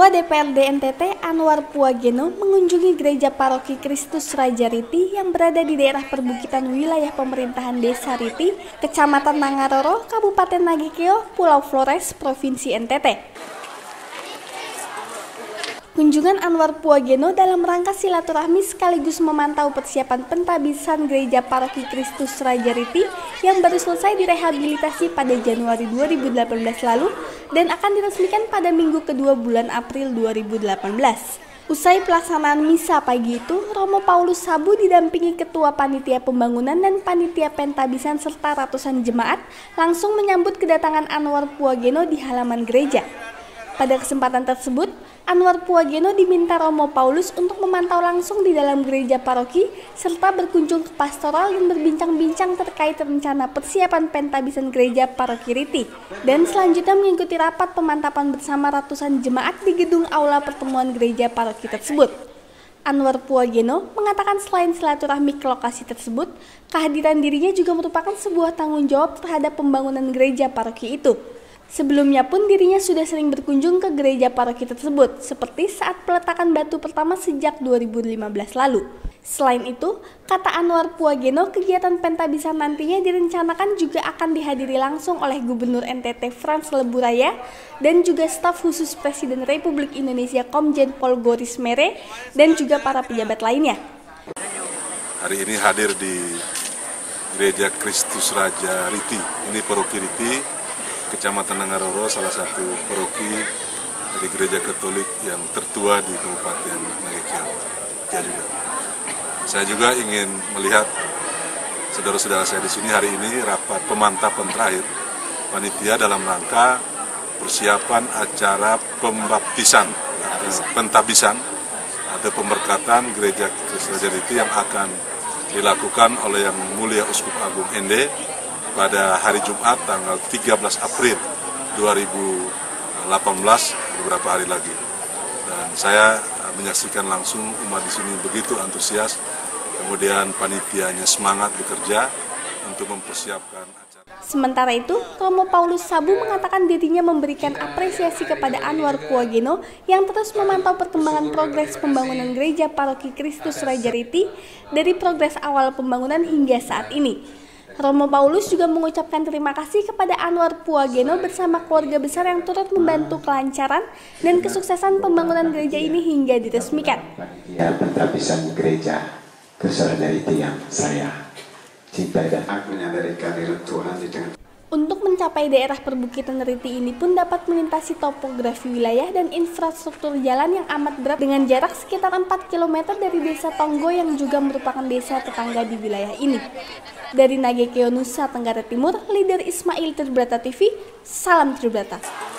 Ketua DPRD NTT Anwar Puageno mengunjungi gereja paroki Kristus Raja Riti yang berada di daerah perbukitan wilayah pemerintahan Desa Riti, Kecamatan Nangaroro, Kabupaten Nagekeo, Pulau Flores, Provinsi NTT. Kunjungan Anwar Puageno dalam rangka silaturahmi sekaligus memantau persiapan pentabisan gereja paroki Kristus Raja Riti yang baru selesai direhabilitasi pada Januari 2018 lalu dan akan diresmikan pada minggu kedua bulan April 2018. Usai pelaksanaan misa pagi itu, Romo Paulus Sabu didampingi Ketua Panitia Pembangunan dan Panitia Pentabisan serta ratusan jemaat langsung menyambut kedatangan Anwar Puageno di halaman gereja. Pada kesempatan tersebut, Anwar Puageno diminta Romo Paulus untuk memantau langsung di dalam gereja paroki serta berkunjung ke pastoral dan berbincang-bincang terkait rencana persiapan pentabisan gereja paroki Riti dan selanjutnya mengikuti rapat pemantapan bersama ratusan jemaat di gedung aula pertemuan gereja paroki tersebut. Anwar Puageno mengatakan selain silaturahmi ke lokasi tersebut, kehadiran dirinya juga merupakan sebuah tanggung jawab terhadap pembangunan gereja paroki itu. Sebelumnya pun dirinya sudah sering berkunjung ke gereja paroki tersebut, seperti saat peletakan batu pertama sejak 2015 lalu. Selain itu, kata Anwar Puageno, kegiatan pentabisan nantinya direncanakan juga akan dihadiri langsung oleh Gubernur NTT Frans Leburaya dan juga staf khusus Presiden Republik Indonesia Komjen Pol Goris Mere dan juga para pejabat lainnya. Hari ini hadir di Gereja Kristus Raja Riti, ini paroki Riti, Kecamatan Nangaroro salah satu paroki dari gereja Katolik yang tertua di Kabupaten Nagekeo. Ya juga. Saya juga ingin melihat saudara-saudara saya di sini hari ini rapat pemantapan terakhir panitia dalam rangka persiapan acara pembaptisan pentabisan atau pemberkatan gereja Rajaditi yang akan dilakukan oleh yang mulia Uskup Agung Ende pada hari Jumat tanggal 13 April 2018 beberapa hari lagi. Dan saya eh, menyaksikan langsung umat di sini begitu antusias, kemudian panitianya semangat bekerja untuk mempersiapkan acara. Sementara itu, Romo Paulus Sabu mengatakan dirinya memberikan apresiasi kepada Anwar Puageno yang terus memantau perkembangan progres pembangunan gereja paroki Kristus Raja Riti dari progres awal pembangunan hingga saat ini. Romo Paulus juga mengucapkan terima kasih kepada Anwar Puageno bersama keluarga besar yang turut membantu kelancaran dan kesuksesan pembangunan gereja ini hingga diresmikan. Ya, gereja dari yang saya cintai dan aku dari Tuhan di untuk mencapai daerah perbukitan Riti ini pun dapat melintasi topografi wilayah dan infrastruktur jalan yang amat berat dengan jarak sekitar 4 km dari desa Tonggo yang juga merupakan desa tetangga di wilayah ini. Dari Nagekeo Nusa Tenggara Timur, leader Ismail Tribrata TV, salam Tribrata.